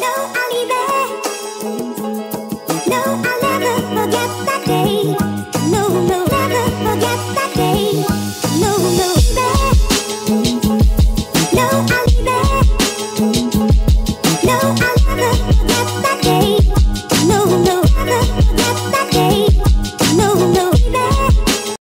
know I'll leave